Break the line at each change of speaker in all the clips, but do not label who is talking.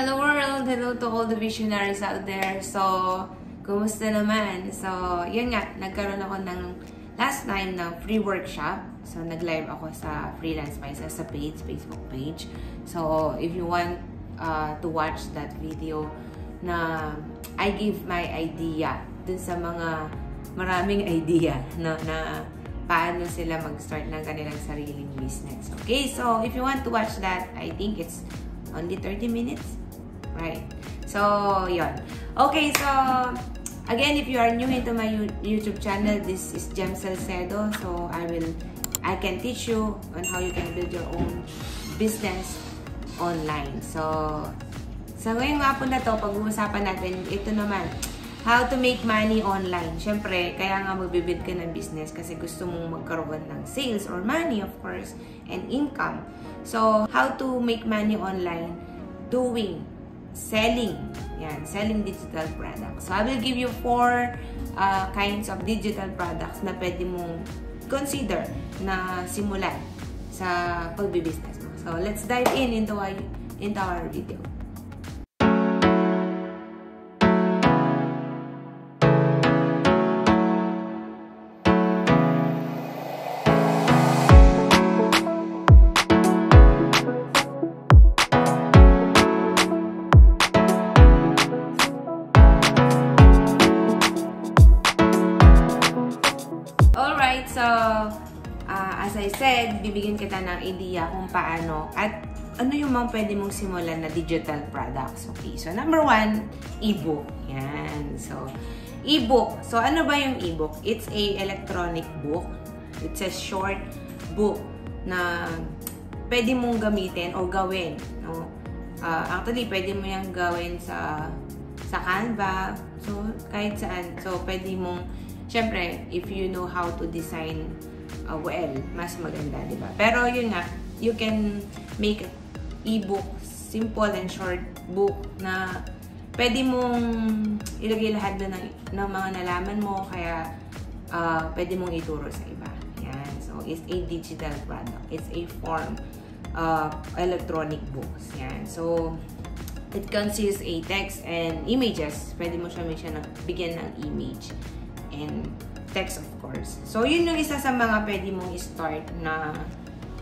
Hello world! Hello to all the visionaries out there. So, kumusta naman? So, yun nga, nagkaroon ako ng last time ng free workshop. So, nag-live ako sa Freelance Spices sa page, Facebook page. So, if you want uh, to watch that video na I give my idea dun sa mga maraming idea na, na paano sila mag-start ng kanilang sariling business. Okay, so if you want to watch that, I think it's only 30 minutes. Right. So, yon. Okay, so, again, if you are new into my YouTube channel, this is Jem Salcedo. So, I will, I can teach you on how you can build your own business online. So, sa ngayong nga po na to, pag-uusapan natin, ito naman, how to make money online. Siyempre, kaya nga magbibuild ka ng business kasi gusto mong magkaroon ng sales or money, of course, and income. So, how to make money online doing selling. Yan, selling digital products. So, I will give you four uh, kinds of digital products na pwede mong consider na simulan sa pagbibusiness mo. So, let's dive in into our, into our video. Bibigyan kita ng idea kung paano at ano yung mga pwede mong simulan na digital products. Okay, so number one, ebook. Yan. So, ebook. So, ano ba yung ebook? It's a electronic book. It's a short book na pwede mong gamitin o gawin. No? Uh, actually, pwede mo yung gawin sa sa Canva. So, kahit saan. So, pwede mong syempre, if you know how to design uh, well, mas maganda, di ba? Pero yun nga, you can make e-book, simple and short book na pwede mong ilagay lahat ng, ng mga nalaman mo, kaya uh, pwede mong ituro sa iba. Yan. So, it's a digital product. It's a form uh, electronic books. Yan. So, it consists a text and images. Pwede mo siya, siya bigyan ng image and text of course. So, yun yung isa sa mga pwede mong i-start na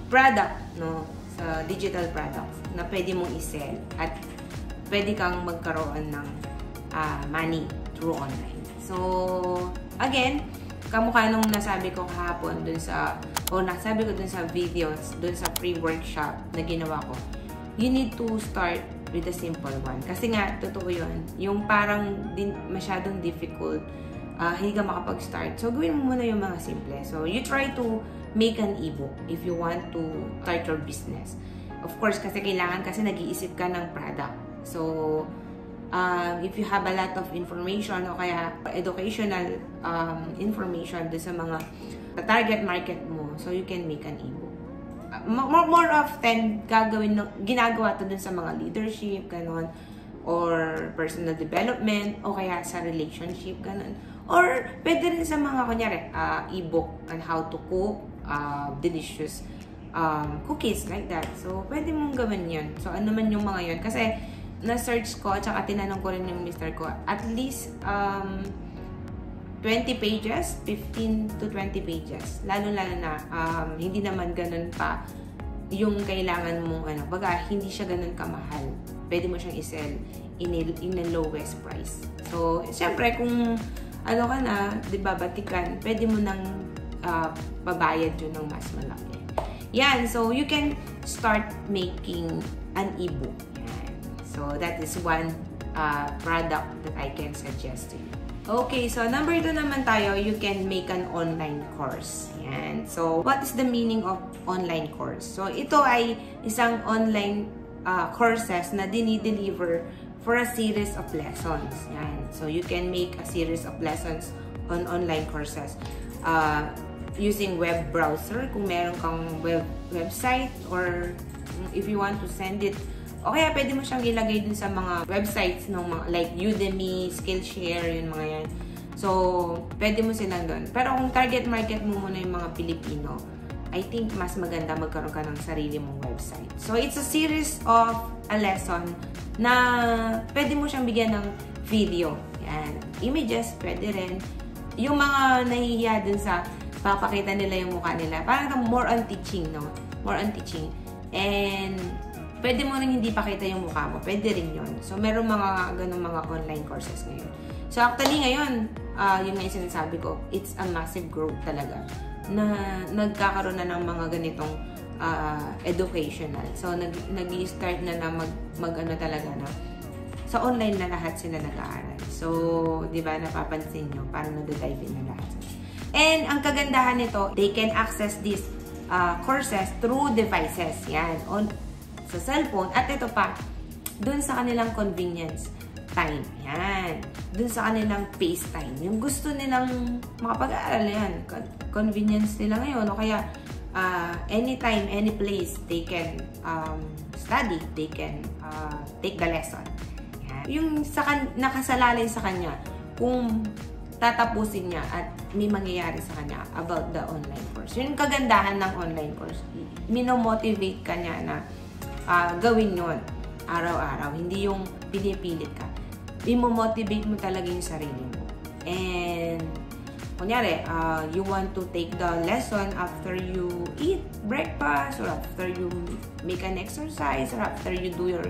product, no? Sa digital products na pwede mong i-sell at pwede kang magkaroon ng uh, money through online. So, again, kamukha nung nasabi ko kahapon dun sa, o nasabi ko dun sa videos, dun sa free workshop na ginawa ko, you need to start with a simple one. Kasi nga, totoo yun, yung parang din, masyadong difficult uh, hindi ka makapag-start. So, gawin mo muna yung mga simple. So, you try to make an ebook if you want to start your business. Of course, kasi kailangan kasi nag-iisip ka ng product. So, uh, if you have a lot of information o kaya educational um, information do sa mga sa target market mo, so you can make an ebook. Uh, more, more often, gagawin, ginagawa to dun sa mga leadership, ganun, or personal development, o kaya sa relationship, ganun Or, pwede rin sa mga, kunyari, uh, e-book on how to cook uh, delicious um, cookies like that. So, pwede mong gawin yun. So, ano man yung mga yun. Kasi, na-search ko, tsaka tinanong ko rin yung mister ko, at least, um, 20 pages, 15 to 20 pages. Lalo-lalo na, um, hindi naman ganun pa yung kailangan mong, ano, baga, hindi siya ganun kamahal. Pwede mo siyang i-sell in a, in a lowest price. So, syempre, kung ano ka na, di ba, batikan, pwede mo nang uh, babayad yun ng mas malaki. Yan, so you can start making an ebook. So that is one uh, product that I can suggest to you. Okay, so number two naman tayo, you can make an online course. Yan. So, what is the meaning of online course? So, ito ay isang online uh, courses na dinideliver for a series of lessons. Yan. So, you can make a series of lessons on online courses. Uh, using web browser, kung meron kang web website or if you want to send it o kaya pwede mo siyang ilagay dun sa mga websites ng mga like Udemy, Skillshare, yun mga yan. So, pwede mo silang doon. Pero kung target market mo muna yung mga Pilipino, I think mas maganda magkaroon ka ng sarili mong website. So, it's a series of a lesson na pwede mo siyang bigyan ng video. Yan. Images, pwede rin. Yung mga nahihiya dun sa papakita nila yung mukha nila. Parang more on teaching, no? More on teaching. And pwede mo rin hindi pakita yung mukha mo. Pwede rin yun. So, meron mga ganun mga online courses ngayon. So, actually ngayon, uh, yun nga yung sinasabi ko, it's a massive growth talaga na nagkakaroon na ng mga ganitong uh, educational. So, nag, nag-start na na mag, mag ano talaga na sa online na lahat sila nag-aaral. So, di ba, napapansin nyo, parang nag-dive in na lahat. And ang kagandahan nito, they can access these uh, courses through devices. Yan, on, sa cellphone. At ito pa, dun sa kanilang convenience time. Yan. Dun sa kanilang pace time. Yung gusto nilang makapag-aaral yan. Convenience nila ngayon. O kaya, uh, anytime, any place, they can um, study, they can uh, take the lesson. Yan. Yung sa kan nakasalalay sa kanya, kung tatapusin niya at may mangyayari sa kanya about the online course. Yung kagandahan ng online course, minomotivate ka niya na uh, gawin yon araw-araw. Hindi yung pinipilit ka. Imo-motivate mo talaga yung sarili mo. And kunyari, uh, you want to take the lesson after you eat breakfast or after you make an exercise or after you do your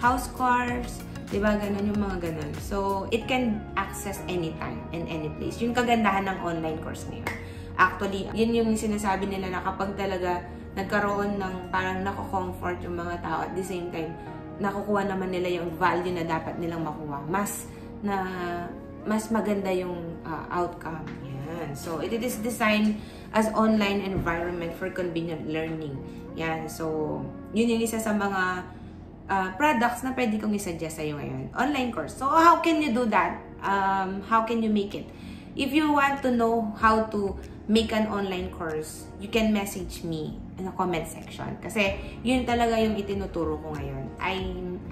house chores. Diba? Ganun yung mga ganun. So, it can access anytime and any place. Yung kagandahan ng online course ngayon. Actually, yun yung sinasabi nila na kapag talaga nagkaroon ng parang nako-comfort yung mga tao at the same time, nakukuha naman nila yung value na dapat nilang makuha. Mas na mas maganda yung uh, outcome. Yan. So, it is designed as online environment for convenient learning. Yan. So, yun yung isa sa mga uh, products na pwede kong isuggest sa'yo ngayon. Online course. So, how can you do that? Um, how can you make it? If you want to know how to make an online course, you can message me in the comment section. Kasi, yun talaga yung itinuturo ko ngayon. I,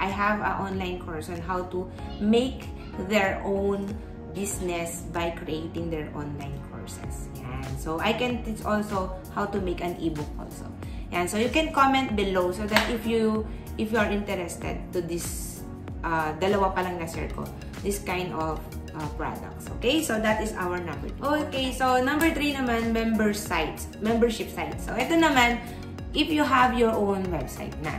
I have an online course on how to make their own business by creating their online courses. Yan. So, I can teach also how to make an ebook also. Yan. So, you can comment below so that if you if you are interested to this uh, dalawa pa lang na share ko, this kind of uh, products. Okay? So, that is our number two. Okay, so number three naman, member sites. Membership sites. So, ito naman, if you have your own website na.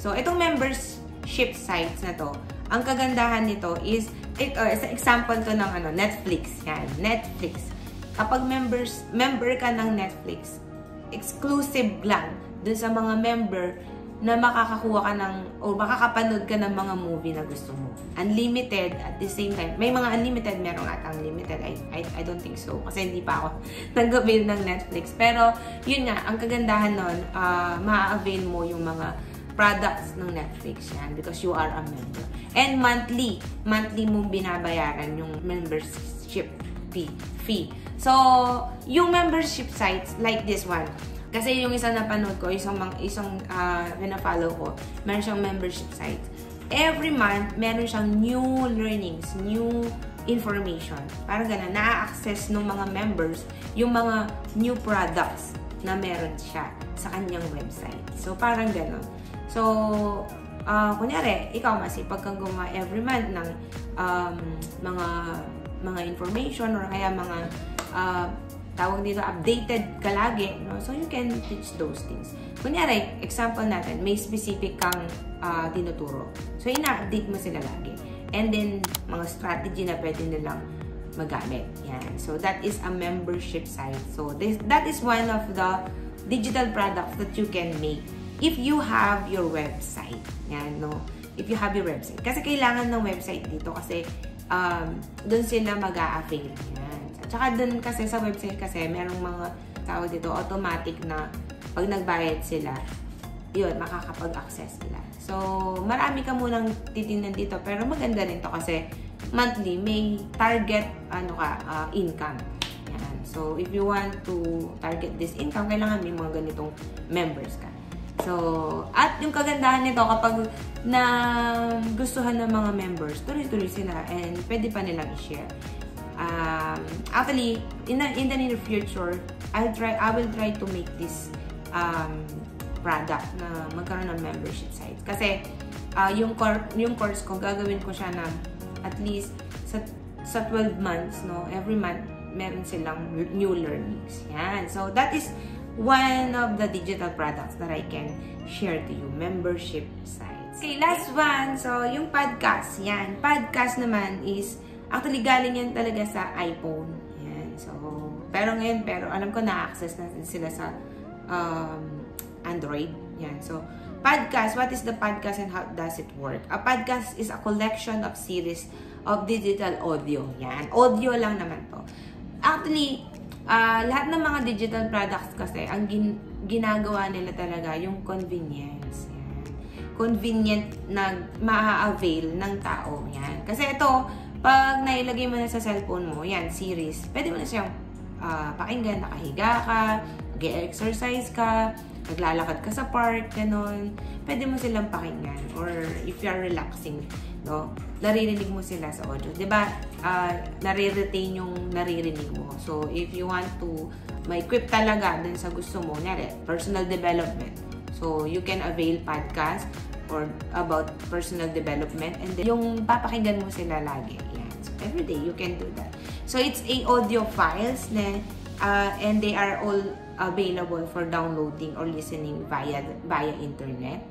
So, itong membership sites na to, ang kagandahan nito is, ito, uh, example to ng ano, Netflix. Yan, Netflix. Kapag members, member ka ng Netflix, exclusive lang dun sa mga member na makakakuha ka ng, o makakapanood ka ng mga movie na gusto mo. Unlimited at the same time. May mga unlimited, merong at unlimited. I, I, I don't think so. Kasi hindi pa ako nag-avail ng Netflix. Pero, yun nga, ang kagandahan nun, uh, ma-avail mo yung mga products ng Netflix yan because you are a member. And monthly, monthly mong binabayaran yung membership fee. fee. So, yung membership sites like this one, kasi yung isang napanood ko, isang, isang uh, pina-follow ko, meron siyang membership site. Every month, meron siyang new learnings, new information. Parang gano'n, na-access ng mga members yung mga new products na meron siya sa kanyang website. So, parang gano'n. So, uh, kunyari, ikaw masipag kang gumawa every month ng um, mga mga information or kaya mga uh, tawag dito, updated ka lagi. No? So, you can teach those things. Kunyari, example natin, may specific kang uh, tinuturo. So, ina-update mo sila lagi. And then, mga strategy na pwede nilang magamit. Yan. So, that is a membership site. So, this, that is one of the digital products that you can make if you have your website. Yan, no? If you have your website. Kasi kailangan ng website dito kasi um, doon sila mag-a-avail. Yan. Tsaka doon kasi sa website kasi merong mga tawag dito automatic na pag nagbayad sila, yun, makakapag-access sila. So, marami ka munang titingnan dito pero maganda rin to kasi monthly may target ano ka, uh, income. Yan. So, if you want to target this income, kailangan may mga ganitong members ka. So, at yung kagandahan nito kapag na gustuhan ng mga members, tuloy-tuloy sila and pwede pa nilang i-share. Um, actually, in the, in the near future, I'll try, I will try to make this um, product na magkaroon ng membership site. Kasi, uh, yung, cor yung course ko, gagawin ko siya na at least sa, sa 12 months, no, every month, meron silang new learnings. Yan. So, that is one of the digital products that I can share to you, membership sites. Okay, last one. So, yung podcast. Yan. Podcast naman is Actually, galing yan talaga sa iPhone. Yan. So, pero ngayon, pero alam ko na-access na sila sa um, Android. Yan. So, podcast, what is the podcast and how does it work? A podcast is a collection of series of digital audio. Yan. Audio lang naman to. Actually, uh, lahat ng mga digital products kasi, ang gin ginagawa nila talaga yung convenience. Yan. Convenient na ma-avail ng tao. Yan. Kasi ito, pag nailagay mo na sa cellphone mo, yan, series, pwede mo na siyang uh, pakinggan, nakahiga ka, nag-exercise ka, naglalakad ka sa park, ganun. Pwede mo silang pakinggan. Or if you are relaxing, no? Naririnig mo sila sa audio. ba diba, uh, nare-retain yung naririnig mo. So, if you want to may equip talaga dun sa gusto mo, nyari, personal development. So, you can avail podcast or about personal development and then yung papakinggan mo sila lagi. Yan. So, every day you can do that. So, it's a audio files na uh, and they are all available for downloading or listening via via internet.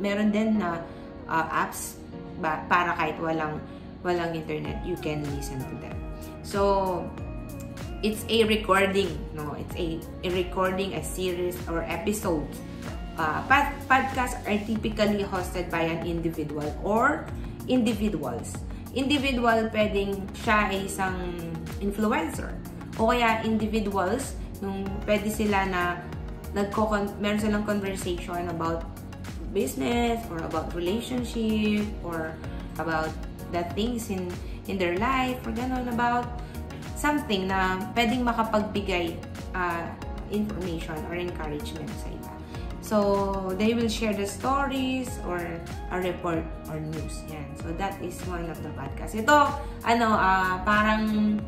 Meron din na uh, apps ba, para kahit walang walang internet, you can listen to them. So, it's a recording, no? It's a, a recording, a series or episode uh, pod podcasts are typically hosted by an individual or individuals. Individual, pwedeng siya ay isang influencer. O kaya individuals, nung pwede sila na nagko meron silang conversation about business or about relationship or about the things in in their life or ganun about something na pwedeng makapagbigay uh, information or encouragement sa iba. So, they will share the stories or a report or news. Yan. So, that is one of the podcasts. Ito, ano, uh, parang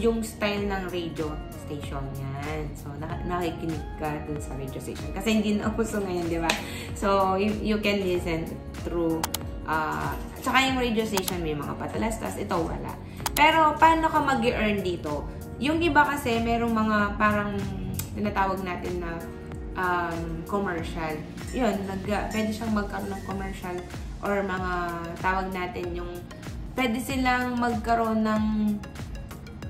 yung style ng radio station yan. So, na nakikinig ka dun sa radio station. Kasi hindi na uso ngayon, di ba? So, you, you can listen through uh, tsaka yung radio station may mga patalastas. Ito, wala. Pero, paano ka mag earn dito? Yung iba kasi, merong mga parang tinatawag natin na um, commercial. Yun, nag, pwede siyang magkaroon ng commercial or mga tawag natin yung pwede silang magkaroon ng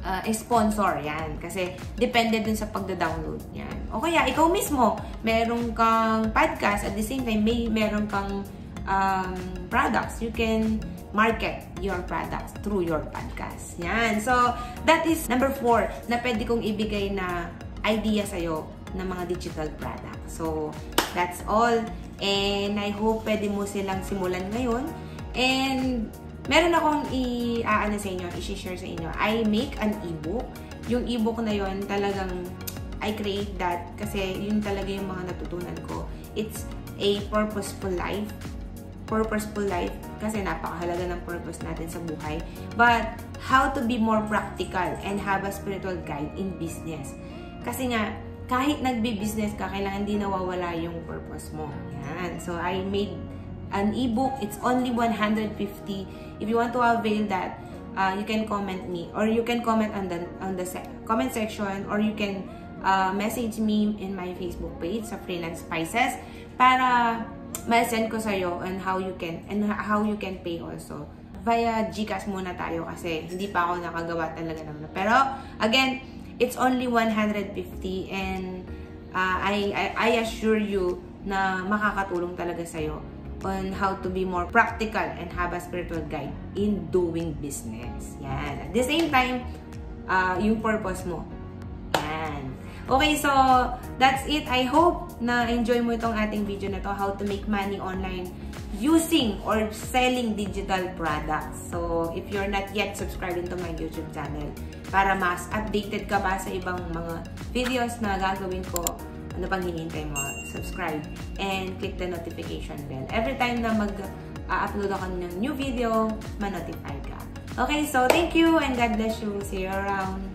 uh, sponsor yan. Kasi depende dun sa pagda-download yan. O kaya, ikaw mismo, meron kang podcast at the same time, may meron kang um, products. You can market your products through your podcast. Yan. So, that is number four na pwede kong ibigay na idea sa'yo ng mga digital products. So, that's all. And I hope pwede mo silang simulan ngayon. And meron akong i-aano sa inyo, i-share sa inyo. I make an ebook. Yung ebook na yon talagang I create that kasi yun talaga yung mga natutunan ko. It's a purposeful life. Purposeful life kasi napakahalaga ng purpose natin sa buhay. But how to be more practical and have a spiritual guide in business. Kasi nga, kahit nagbi-business ka, kailangan di nawawala yung purpose mo. Yan. So, I made an ebook. It's only 150. If you want to avail that, uh, you can comment me or you can comment on the on the se comment section or you can uh, message me in my Facebook page sa Freelance Spices para ma-send ko sa'yo on how you can and how you can pay also via GCash muna tayo kasi hindi pa ako nakagawa talaga naman. Pero, again, it's only 150 and uh, I, I, I assure you na makakatulong talaga sa'yo on how to be more practical and have a spiritual guide in doing business. Yan. At the same time, uh, yung purpose mo. Yan. Okay, so that's it. I hope na enjoy mo itong ating video na to, how to make money online using or selling digital products. So, if you're not yet subscribing to my YouTube channel, para mas updated ka pa sa ibang mga videos na gagawin ko, ano pang hinihintay mo, subscribe and click the notification bell. Every time na mag-upload ako ng new video, ma-notify ka. Okay, so thank you and God bless you. See you around.